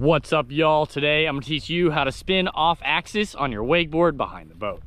What's up y'all? Today I'm gonna teach you how to spin off axis on your wakeboard behind the boat.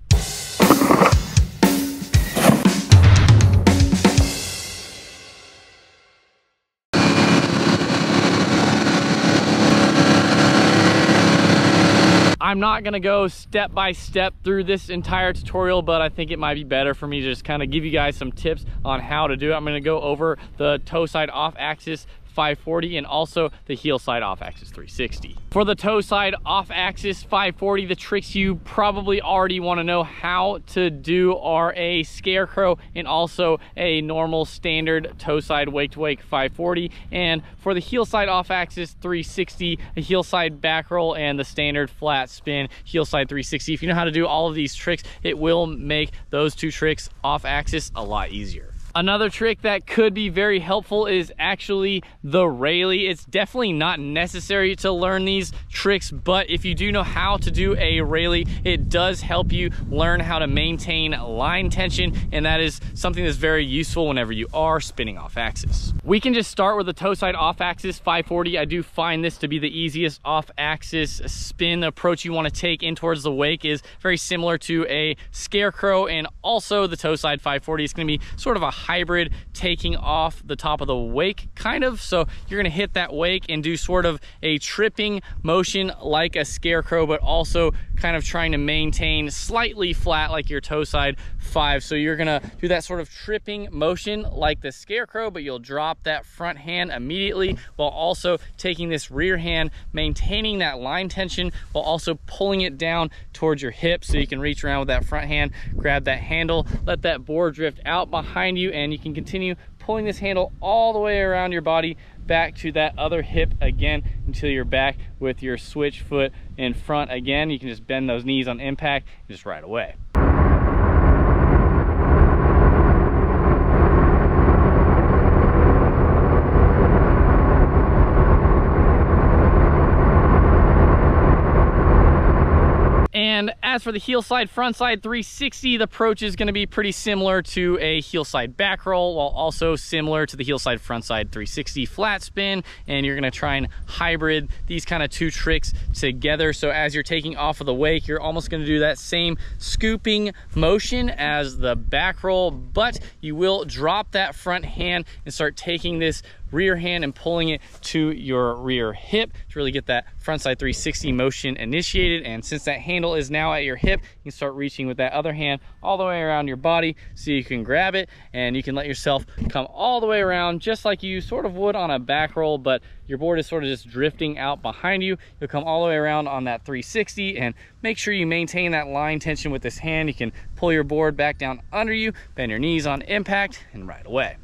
I'm not gonna go step by step through this entire tutorial, but I think it might be better for me to just kind of give you guys some tips on how to do it. I'm gonna go over the toe side off axis 540 and also the heel side off axis 360. For the toe side off axis 540, the tricks you probably already wanna know how to do are a scarecrow and also a normal standard toe side wake to wake 540. And for the heel side off axis 360, a heel side back roll and the standard flat spin heel side 360. If you know how to do all of these tricks, it will make those two tricks off axis a lot easier. Another trick that could be very helpful is actually the Raley. It's definitely not necessary to learn these tricks, but if you do know how to do a Raley, it does help you learn how to maintain line tension, and that is something that's very useful whenever you are spinning off axis. We can just start with the toe side off axis 540. I do find this to be the easiest off axis spin approach you want to take in towards the wake is very similar to a scarecrow and also the toe side 540 is going to be sort of a hybrid taking off the top of the wake kind of. So you're to hit that wake and do sort of a tripping motion like a scarecrow but also kind of trying to maintain slightly flat like your toe side five. So you're to do that sort of tripping motion like the scarecrow but you'll drop that front hand immediately while also taking this rear hand maintaining that line tension while also pulling it down towards your hip so you can reach around with that front hand grab that handle let that board drift out behind you and you can continue pulling this handle all the way around your body back to that other hip again until you're back with your switch foot in front again. You can just bend those knees on impact just ride away. And as for the heel side, front side 360, the approach is gonna be pretty similar to a heel side back roll, while also similar to the heel side, front side 360 flat spin. And you're gonna try and hybrid these kind of two tricks together. So as you're taking off of the wake, you're almost gonna do that same scooping motion as the back roll, but you will drop that front hand and start taking this rear hand and pulling it to your rear hip to really get that frontside 360 motion initiated. And since that handle is now at your hip, you can start reaching with that other hand all the way around your body so you can grab it and you can let yourself come all the way around just like you sort of would on a back roll, but your board is sort of just drifting out behind you. You'll come all the way around on that 360 and make sure you maintain that line tension with this hand. You can pull your board back down under you, bend your knees on impact and ride away.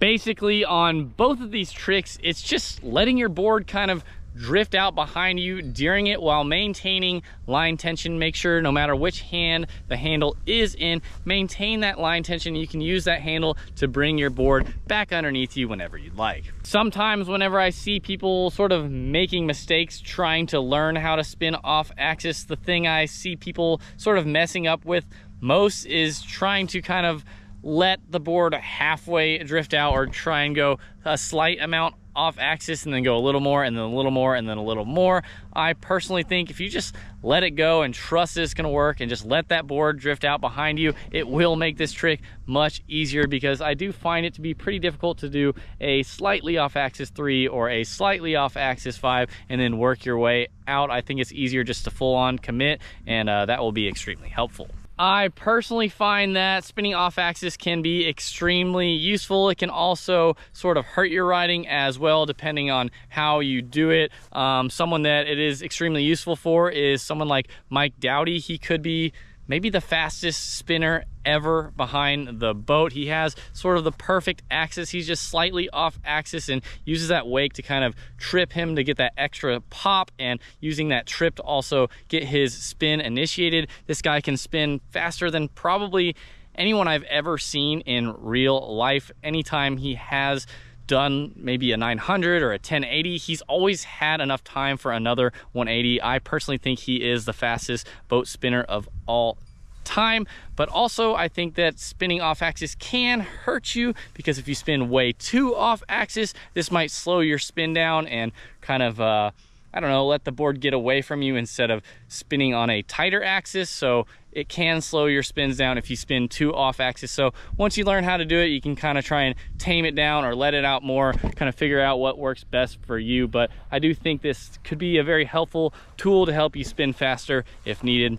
Basically on both of these tricks, it's just letting your board kind of drift out behind you during it while maintaining line tension. Make sure no matter which hand the handle is in, maintain that line tension. You can use that handle to bring your board back underneath you whenever you'd like. Sometimes whenever I see people sort of making mistakes trying to learn how to spin off axis, the thing I see people sort of messing up with most is trying to kind of let the board halfway drift out or try and go a slight amount off axis and then go a little more and then a little more and then a little more. I personally think if you just let it go and trust it's gonna work and just let that board drift out behind you, it will make this trick much easier because I do find it to be pretty difficult to do a slightly off axis three or a slightly off axis five and then work your way out. I think it's easier just to full on commit and uh, that will be extremely helpful. I personally find that spinning off axis can be extremely useful. It can also sort of hurt your riding as well, depending on how you do it. Um, someone that it is extremely useful for is someone like Mike Dowdy. He could be maybe the fastest spinner ever behind the boat. He has sort of the perfect axis. He's just slightly off axis and uses that wake to kind of trip him to get that extra pop and using that trip to also get his spin initiated. This guy can spin faster than probably anyone I've ever seen in real life. Anytime he has done maybe a 900 or a 1080. He's always had enough time for another 180. I personally think he is the fastest boat spinner of all time but also I think that spinning off axis can hurt you because if you spin way too off axis this might slow your spin down and kind of uh, I don't know, let the board get away from you instead of spinning on a tighter axis. So it can slow your spins down if you spin too off axis. So once you learn how to do it, you can kind of try and tame it down or let it out more, kind of figure out what works best for you. But I do think this could be a very helpful tool to help you spin faster if needed.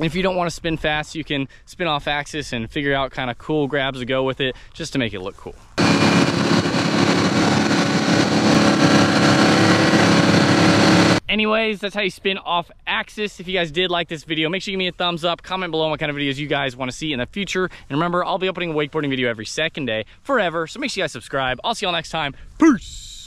If you don't want to spin fast, you can spin off axis and figure out kind of cool grabs to go with it just to make it look cool. Anyways that's how you spin off axis. If you guys did like this video make sure you give me a thumbs up comment below what kind of videos you guys want to see in the future. And remember i'll be uploading a wakeboarding video every second day forever. So make sure you guys subscribe. I'll see y'all next time. Peace